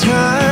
time.